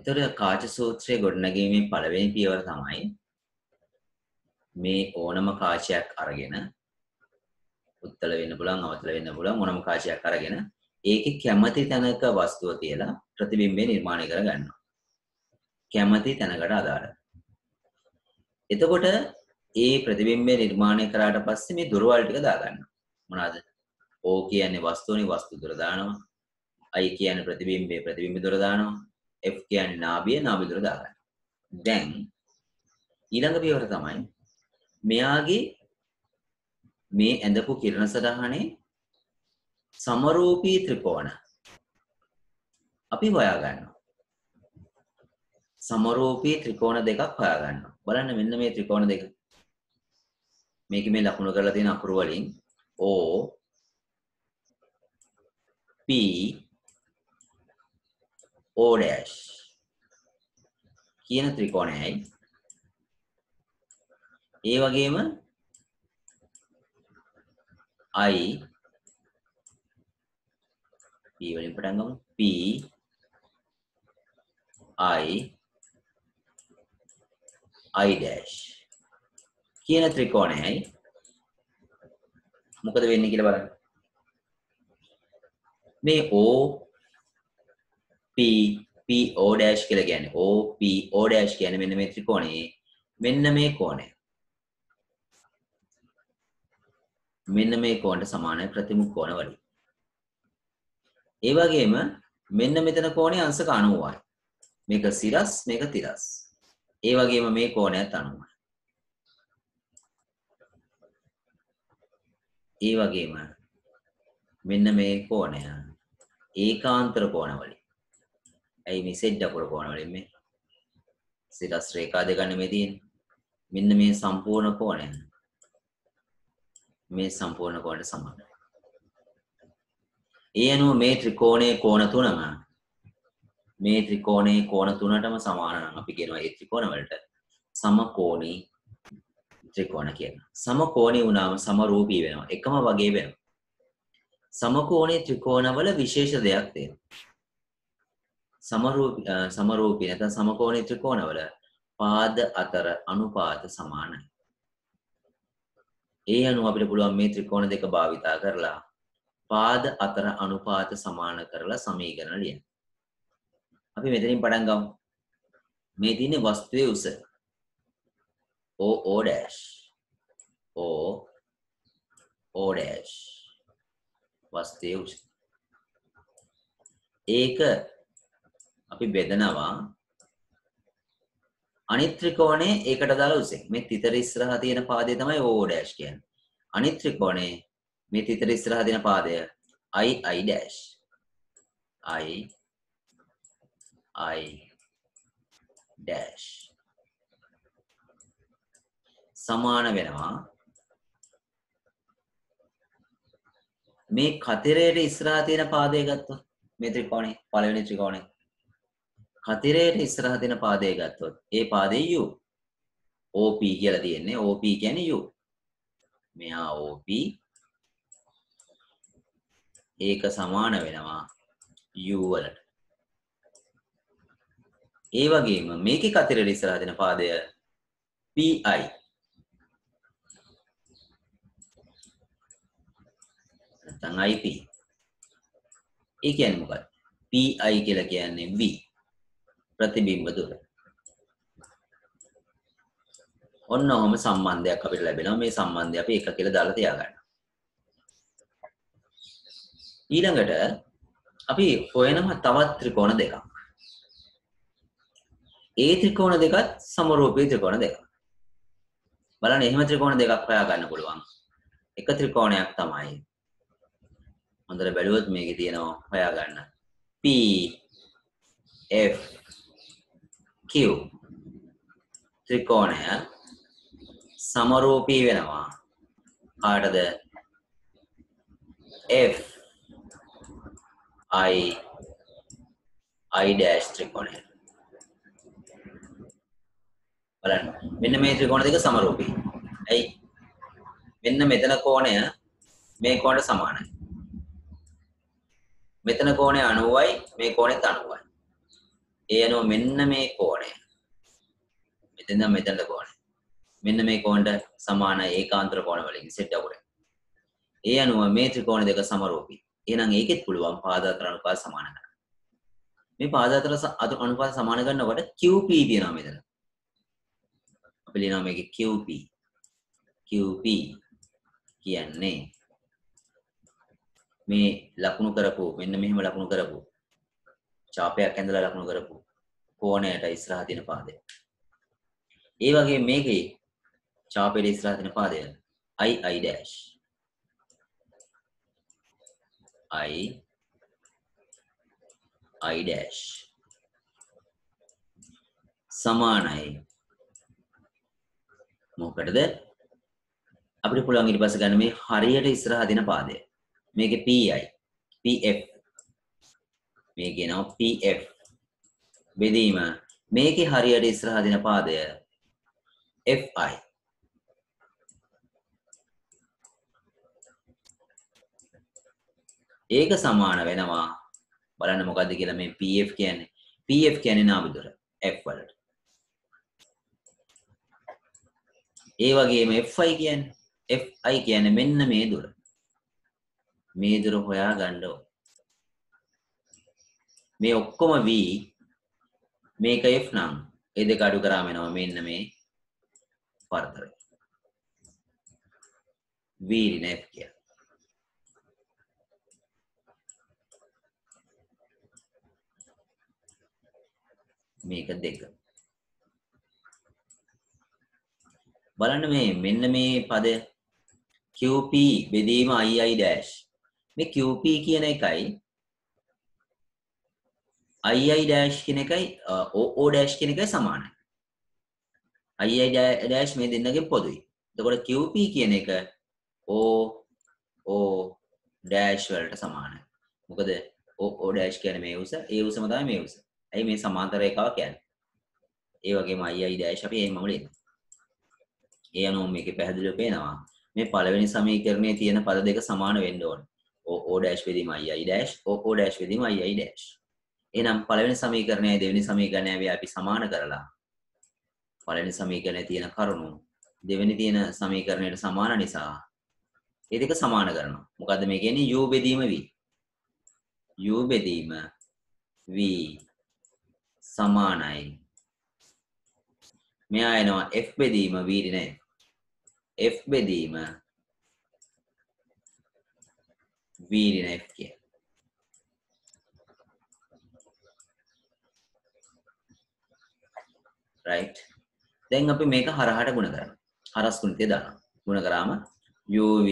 එතකොට කාච සූත්‍රයේ ගොඩනැගීමේ පළවෙනි පියවර තමයි මේ ඕනම කාචයක් අරගෙන උත්තල වෙන්න පුළුවන් අවතල වෙන්න පුළුවන් මොනම කාචයක් අරගෙන ඒකේ කැමති තැනක වස්තුව තියලා ප්‍රතිබිම්බය නිර්මාණය කර ගන්නවා. කැමති තැනකට අදාළ. එතකොට ඒ ප්‍රතිබිම්බය නිර්මාණය කරාට පස්සේ මේ දුරවල් ටික දාගන්නවා. මොනවාද? O කියන්නේ වස්තුවනේ වස්තු දුර දානවා. I කියන්නේ ප්‍රතිබිම්බයේ ප්‍රතිබිම්බ දුර දානවා. F කියන්නේ නාභිය නාභිය දුර දාගන්න. දැන් ඊළඟ පියවර තමයි මෙයාගේ මේ ඇඳපු කිරණ සටහනේ සමරූපී ත්‍රිකෝණ අපි හොයාගන්නවා. සමරූපී ත්‍රිකෝණ දෙකක් හොයාගන්නවා. බලන්න මෙන්න මේ ත්‍රිකෝණ දෙක. මේක මේ ලකුණු කරලා තියෙන අකුරු වලින් O P O dash කියන ත්‍රිකෝණයයි ඒ වගේම I P වලින් පටන් ගමු. P I I dash. කියන ත්‍රිකෝණයයි මොකද වෙන්නේ කියලා බලන්න. මේ O P P O dash කියලා කියන්නේ O P O dash කියන්නේ මෙන්න මේ ත්‍රිකෝණයේ. මෙන්න මේ කෝණය. මෙන්න මේ කෝණයට සමානයි ප්‍රතිමුඛ කෝණ වලින්. ඒ වගේම මෙන්න මෙතන කෝණය අංශක 90යි මේක සිරස් මේක තිරස්. ඒ වගේම මේ කෝණයත් 90යි ඒ වගේම මෙන්න මේ කෝණය ඒකාන්තර කෝණ වලින්. ඇයි මේ සෙට් අකුර කෝණ වලින් මේ සිරස් රේඛා දෙක නෙමෙයි තියෙන්නේ මෙන්න මේ සම්පූර්ණ කෝණය මේ සම්පූර්ණ කෝණයට සමානයි ඒ අනුව මේ ත්‍රිකෝණයේ කෝණ තුනම මේ ත්‍රිකෝණයේ කෝණ තුනටම සමාන නම් අපි කියනවා ඒ ත්‍රිකෝණ වලට සමකෝණී ත්‍රිකෝණ කියනවා. සමකෝණී වුණාම සමරූපී වෙනවා. එකම වගේ වෙනවා. සමකෝණී ත්‍රිකෝණවල විශේෂ දෙයක් තියෙනවා. සමරූපී සමරූපී නැත්නම් සමකෝණී ත්‍රිකෝණවල පාද අතර අනුපාත සමානයි. ඒ අනුව අපිට පුළුවන් මේ ත්‍රිකෝණ දෙක භාවිතා කරලා පාද අතර අනුපාත සමාන කරලා සමීකරණ ලියන්න. අපි මෙතනින් පටන් ගමු. මේ තියෙන්නේ වස්තුවේ උස. O O dash O O dash වස්තුවේ උස. ඒක අපි බෙදනවා අනිත් ත්‍රිකෝණේ ඒකට දාලා උසෙන්. මේ තිතර ඉස්සරහා තියෙන පාදය තමයි O dash කියන්නේ. අනිත් ත්‍රිකෝණේ මේ තිතර ඉස්සරහා තියෙන පාදය I I dash. I I dash සමාන වෙනවා මේ කතරේට ඉස්සරහා තියෙන පාදය ගත්තොත් මේ ත්‍රිකෝණේ පළවෙනි ත්‍රිකෝණේ කතරේට ඉස්සරහා තියෙන පාදය ගත්තොත් ඒ පාදේ u OP කියලා තියෙන්නේ OP කියන්නේ u මෙහා OP ඒක සමාන වෙනවා u වලට ඒ වගේම මේකේ කතරේට ඉස්සරහා තියෙන පාදය PI නැත්නම් IP. ඒ කියන්නේ මොකක්ද? PI කියලා කියන්නේ V. ප්‍රතිබිම්බ දුර. ඔන්න ඔහම සම්බන්ධයක් අපිට ලැබෙනවා. මේ සම්බන්ධය අපි එක කියලා දාලා තියාගන්න. ඊළඟට අපි හොයනවා තවත් ත්‍රිකෝණ දෙකක්. ඒ ත්‍රිකෝණ දෙකත් සමරූපී ත්‍රිකෝණ දෙකක්. බලන්න එහෙම ත්‍රිකෝණ දෙකක් හොයා ගන්න පුළුවන්. එක ත්‍රිකෝණයක් තමයි හොඳට බැලුවොත් මේකේ තියෙනවා හොයාගන්න P F Q ත්‍රිකෝණය සමරූපී වෙනවා. කාටද? F. I. I dash ත්‍රිකෝණය. බලන්න. මෙන්න මේ ත්‍රිකෝණ දෙක සමරූපී. ඇයි? මෙන්න මෙතන කෝණය මේ කෝණයට සමානයි. මෙතන කෝණය 90යි මේ කෝණෙත් 90යි. ඒ අනුව මෙන්න මේ කෝණය. මෙතෙන් ඉඳන් මෙතනට කෝණය. මෙන්න මේ කෝණයට සමාන ඒකාන්තර කෝණ වලින් සෙට් අකුරෙන් ඒ අනුව මේ ත්‍රිකෝණ දෙක සමරූපී. එහෙනම් ඒකෙත් පුළුවන් පාදාතර අනුපාත සමාන කරන්න. මේ පාදාතර අනුපාත සමාන කරනකොට QP තියෙනවා මෙතන. අපි ලියනවා මේකේ QP QP කියන්නේ මේ ලකුණු කරපු මෙන්න මෙහෙම ලකුණු කරපු ඡාපයක් ඇඳලා ලකුණු කරපු කෝණයට ඉස්සරහ තියෙන පාදය. ඒ වගේ මේකේ ඡාපයේ ඉස්සරහ තියෙන පාදය i i dash. I i dash. සමානයි. මොකටද? අපිට පුළුවන් ඊට පස්සේ ගන්න මේ හරියට ඉස්සරහා දෙන පාදය. මේකේ pi pf මේ කියනවා pf බෙදීම. මේකේ හරියට ඉස්සරහා දෙන පාදය fi ඒක සමාන වෙනවා. බලන්න මොකද්ද කියලා මේ pf කියන්නේ. Pf කියන්නේ නාමදුර f වලට. ඒ වගේම fi කියන්නේ fi කියන්නේ මෙන්න මේ දුර. මේ දුර හොයා ගන්න ඕන. මේ ඔක්කොම v මේක f නම් ඒ දෙක අඩු කරාම එනවා. මෙන්න මේ පරතරය v ඍණ f කියලා. මේක දෙක. බලන්න මේ මෙන්න මේ පද QP බෙදීම II dash. මේ QP කියන එකයි II dash කියන එකයි OO dash කියන එකයි සමානයි. II dash මේ දෙන්නගේ පොදුයි. එතකොට QP කියන එක OO dash වලට සමානයි. මොකද OO dash කියන්නේ මේ උස ඒ උසම තමයි මේ උස. ඇයි මේ සමාන්තර රේඛාව කියන්නේ? ඒ වගේම II dash අපි එහෙමම ලියනවා. ඒ අනුව මේකේ පැහැදිලිව පේනවා. මේ පළවෙනි සමීකරණයේ තියෙන පද දෙක සමාන වෙන්න ඕන. O dash බෙදීම i dash O O dash බෙදීම i dash. එහෙනම් පළවෙනි සමීකරණයයි දෙවෙනි සමීකරණයයි අපි සමාන කරලා පළවෙනි සමීකරණයේ තියෙන කරුණු දෙවෙනි තියෙන සමීකරණයට සමාන නිසා ඒ දෙක සමාන කරනවා. මොකද්ද මේ කියන්නේ u බෙදීම v. u බෙදීම v සමානයි. මෙයා එනවා f බෙදීම v නේ. F බෙදීම V ඍණ F කිය. Right දැන් අපි මේක හරහට ගුණ කරනවා. හරස් ගුණිතය දානවා. ගුණ කරාම UV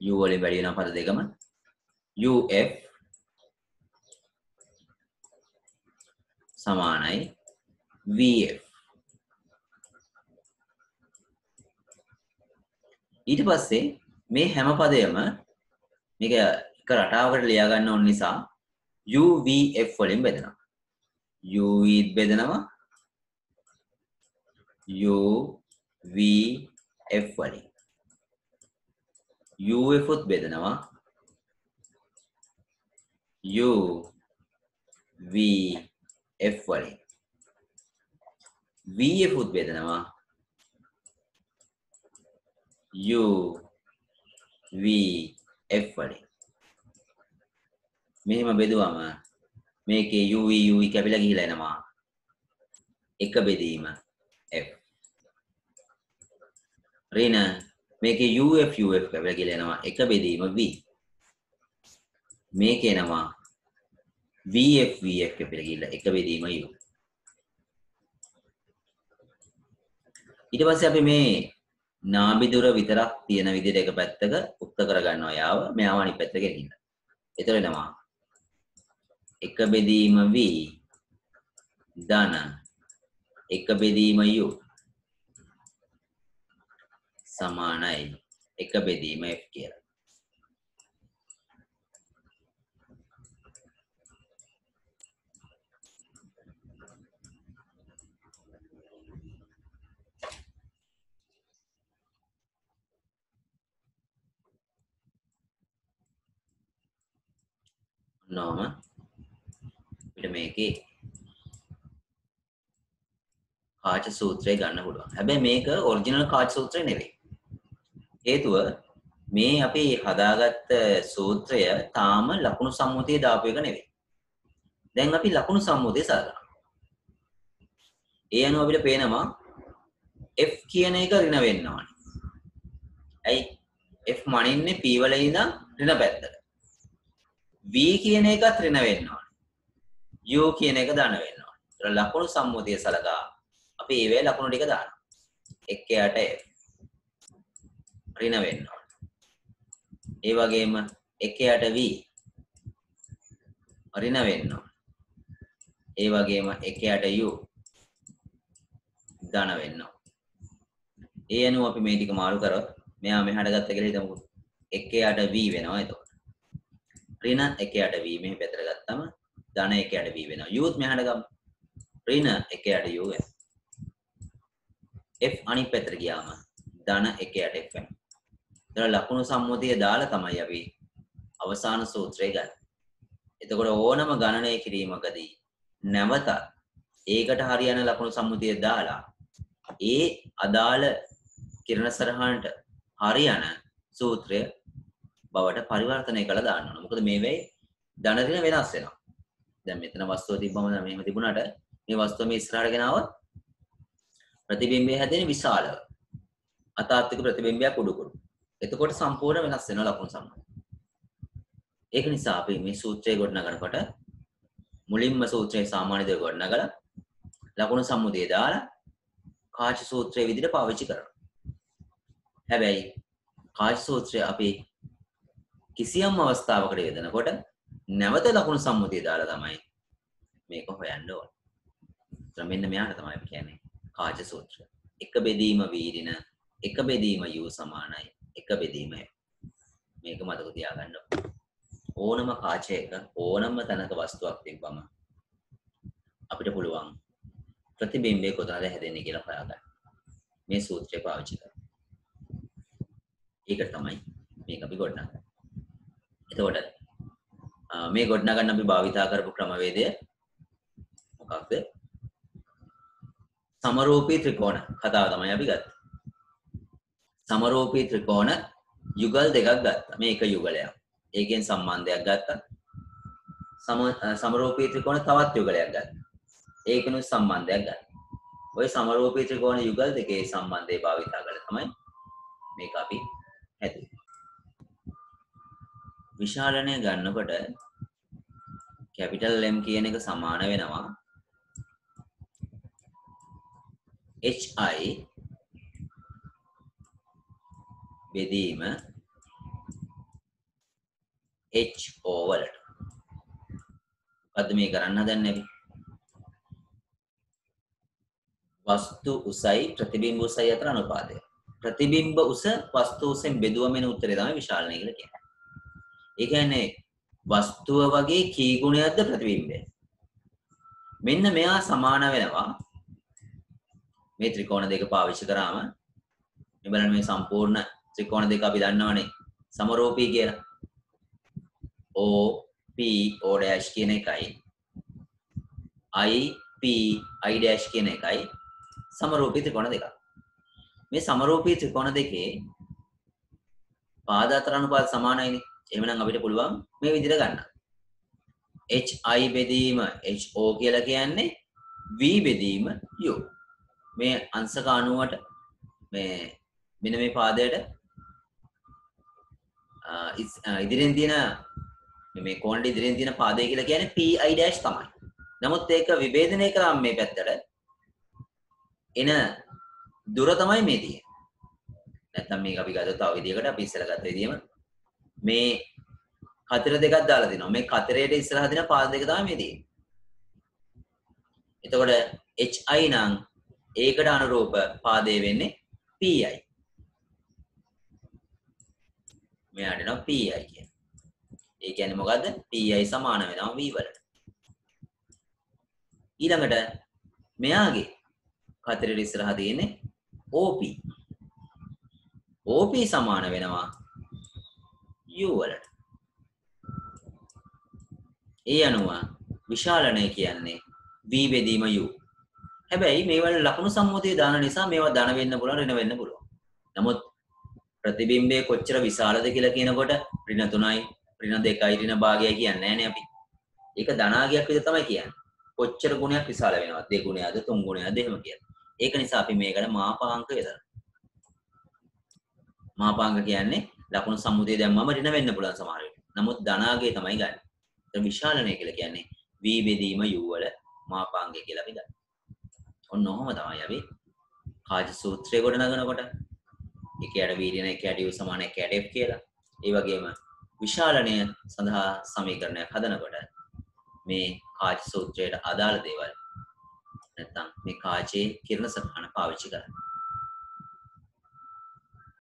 U වලින් වැඩි වෙන පද දෙකම UF සමානයි VF ඊට පස්සේ මේ හැම පදයම මේක එක රටාවකට ලියා ගන්න ඕන නිසා UVF වලින් බෙදෙනවා. UV බෙදෙනවා UVF වලින්. UF උත් බෙදෙනවා UVF වලින්. VF උත් බෙදෙනවා U V F වලින් මෙහෙම බෙදුවම මේකේ UV UV කැපිලා ගිහිලා එනවා. එක බෙදීම F. ඍණ මේකේ UF UF කැපිලා ගිහිලා එනවා. එක බෙදීම V. මේකේ එනවා VF VF කැපිලා ගිහිලා එක බෙදීම U. ඊට පස්සේ අපි මේ නාබිදුර විතරක් තියෙන විදිහට එක පැත්තක උක්ත කරගන්නවා යාව. මෙයාව අනිත් පැත්තට ගෙනින්න. එතන එනවා එක බෙදීම v ධන එක බෙදීම u සමානයි. එක බෙදීම f කියලා. නොම අපිට මේකේ කාච සූත්‍රය ගන්න පුළුවන්. හැබැයි මේක ඔරිජිනල් කාච සූත්‍රය නෙවෙයි. හේතුව මේ අපි හදාගත්ත සූත්‍රය තාම ලකුණු සම්මුතිය දාපු එක නෙවෙයි. දැන් අපි ලකුණු සම්මුතිය සලකනවා. ඒ අනුව අපිට පේනවා F කියන එක ඍණ වෙන්න ඕනේ. ඇයි F මනින්නේ P වල ඉඳන් ඍණ පැත්තට. V කියන එකත් ඍණ වෙන්න ඕනේ. U කියන එක ධන වෙන්න ඕනේ. ඒතර ලකුණු සම්මුතිය සලකා අපි ඒවේ ලකුණු ටික දානවා. එක්කයට F ඍණ වෙන්න ඕනේ. ඒ වගේම එකයට V ඍණ වෙන්න ඕනේ. ඒ වගේම එකයට U ධන වෙන්න ඕනේ. ඒ අනුව අපි මේ ටික මාරු කරොත් මෙයා මෙහාට ගත්ත කියලා හිතමුකෝ. එකයට V වෙනවා එතකොට. ඍණ එකයට V මෙහි පැත්තට ගත්තම ධන එකයට V වෙනවා. U මෙහාට ගමු. ඍණ එකයට U වෙනවා. F අනිත් පැත්තට ගියාම ධන එකයට F වෙනවා. එතන ලකුණු සම්මුතිය දාලා තමයි අපි අවසාන සූත්‍රය ගන්න. එතකොට ඕනම ගණනය කිරීමකදී නැවත ඒකට හරියන ලකුණු සම්මුතිය දාලා ඒ අදාළ කිරණ සරහනට හරියන සූත්‍රය බවට පරිවර්තනය කළ දාන්න ඕන. මොකද මේ වෙයි ධන ඍණ වෙනස් වෙනවා. දැන් මෙතන වස්තුව තිබ්බම දැන් මෙහෙම තිබුණාට මේ වස්තුව මේ ඉස්සරහට ගෙනාවොත් ප්‍රතිබිම්බය හැදෙන්නේ විශාලව. අතාත්වික ප්‍රතිබිම්බයක් උඩුකුරු. එතකොට සම්පූර්ණ වෙනස් වෙනවා ලකුණු සම්මුතිය. ඒක නිසා අපි මේ සූත්‍රය ගොඩනගනකොට මුලින්ම සූත්‍රයේ සාමාන්‍ය දේ ගොඩනගලා ලකුණු සම්මුතිය දාලා කාච සූත්‍රයේ විදිහට පාවිච්චි කරනවා. හැබැයි කාච සූත්‍රය අපි කිසියම් අවස්ථාවකට යෙදෙනකොට නැවත ලකුණු සම්මුතිය දාලා තමයි මේක හොයන්න ඕන. මෙන්න මෙයාට තමයි අපි කියන්නේ කාච සූත්‍රය. එක බෙදීම වීරින එක බෙදීම u සමානයි එක බෙදීම මේක මතක තියාගන්න ඕනම කාචයක ඕනම තැනක වස්තුවක් තිබ්බම අපිට පුළුවන් ප්‍රතිබිම්බය කොතනද හැදෙන්නේ කියලා හොයාගන්න. මේ සූත්‍රය පාවිච්චි කරලා. ඒක තමයි මේක අපි ගොඩනගන්නේ. එතකොට මේ ගොඩනගන්න අපි භාවිතා කරපු ක්‍රමවේදය මොකක්ද? සමරූපී ත්‍රිකෝණ කතාව තමයි අපි ගත්තේ. සමරූපී ත්‍රිකෝණ යුගල් දෙකක් ගත්තා. මේ එක යුගලයක්. ඒකෙන් සම්බන්ධයක් ගත්තා. සම සමරූපී ත්‍රිකෝණ තවත් යුගලයක් ගත්තා. ඒකනු සම්බන්ධයක් ගත්තා. ওই සමරූපී ත්‍රිකෝණ යුගල් දෙකේ සම්බන්ධය භාවිතා කරලා තමයි මේක අපි හැදුවේ. විශාලනය ගන්නකොට කැපිටල් M කියන එක සමාන වෙනවා HI බෙදීම HO වලට. මොකද්ද මේ කරන්න හදන්නේ අපි? වස්තු උසයි ප්‍රතිබිම්බ උසයි අතර අනුපාතය. ප්‍රතිබිම්බ උස වස්තු උසෙන් බෙදුවම එන උත්තරේ තමයි විශාලනය කියලා කියන්නේ. ඒ කියන්නේ වස්තුව වගේ කී ගුණයක්ද ප්‍රතිබිම්බය? මෙන්න මෙයා සමාන වෙනවා මේ ත්‍රිකෝණ දෙක පාවිච්චි කරාම මේ බලන්න මේ සම්පූර්ණ ත්‍රිකෝණ දෙක අපි දන්නවනේ සමරූපී කියලා. O P O dash කියන එකයි I P I dash කියන එකයි සමරූපී ත්‍රිකෝණ දෙකක්. මේ සමරූපී ත්‍රිකෝණ දෙකේ පාද අතර අනුපාත සමානයිනේ. එහෙමනම් අපිට පුළුවන් මේ විදිහට ගන්න. HI බෙදීම HO කියලා කියන්නේ V බෙදීම U. මේ අංශක 90ට මේ මෙන්න මේ පාදයට ඉදිරියෙන් තියෙන මේ කෝණට ඉදිරියෙන් තියෙන පාදය කියලා කියන්නේ PI dash තමයි. නමුත් ඒක විභේදනය කරාම මේ පැත්තට එන දුර තමයි මේ තියෙන්නේ. නැත්තම් මේක අපි ගත්තොත් තව විදිහකට අපි ඉස්සර ගත්ත විදිහම මේ කතර දෙකක් දාලා දෙනවා. මේ කතරේට ඉස්සරහ දෙන පාද දෙක තමයි මේ තියෙන්නේ. එතකොට HI නම් ඒකට අනුරූප පාදය වෙන්නේ PI. මෙයාට එනවා PI කියන. ඒ කියන්නේ මොකද්ද? PI සමාන වෙනවා V වලට. ඊළඟට මෙයාගේ කතරේ ඉස්සරහා තියෙන්නේ OP. OP සමාන වෙනවා U වලට. ඒ අනුව විශාලනය කියන්නේ v බෙදීම u. හැබැයි මේවල ලකුණු සම්මුතිය දාන නිසා මේවා ධන වෙන්න පුළුවන් ඍණ වෙන්න පුළුවන්. නමුත් ප්‍රතිබිම්බය කොච්චර විශාලද කියලා කියනකොට ඍණ 3යි ඍණ 2යි ඍණ භාගයයි කියන්නේ නැහැනේ අපි. ඒක ධනාගයක් විතර තමයි කියන්නේ. කොච්චර ගුණයක් විශාල වෙනවද? දෙ ගුණයක්ද තුන් ගුණයක්ද එහෙම කියලා. ඒක නිසා අපි මේකට මාපාංක යොදනවා. මාපාංක කියන්නේ ලකුණු සම්මුතිය දැම්මම ඍණ වෙන්න පුළුවන් සමහර වෙලාවට. නමුත් ධනාගය තමයි ගන්න. ඒක විශාලනය කියලා කියන්නේ v බෙදීම u වල මාපාංගය කියලා අපි ගන්න. ඔන්න ඔහොම තමයි අපි කාජ සූත්‍රය ගොඩනගනකොට එකයට වීර්යන එකයට u සමාන එකයට f කියලා. ඒ වගේම විශාලනය සඳහා සමීකරණයක් හදනකොට මේ කාච සූත්‍රයට අදාළ දේවල් නැත්තම් මේ කාචයේ කිරණ සටහන පාවිච්චි කරන්න.